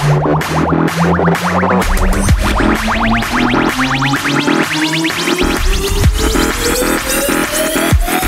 Thank you.